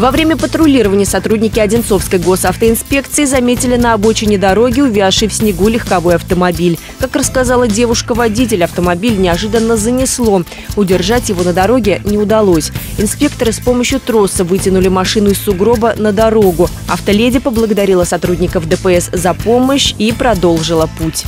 Во время патрулирования сотрудники Одинцовской госавтоинспекции заметили на обочине дороги увязший в снегу легковой автомобиль. Как рассказала девушка-водитель, автомобиль неожиданно занесло. Удержать его на дороге не удалось. Инспекторы с помощью троса вытянули машину из сугроба на дорогу. Автоледи поблагодарила сотрудников ДПС за помощь и продолжила путь.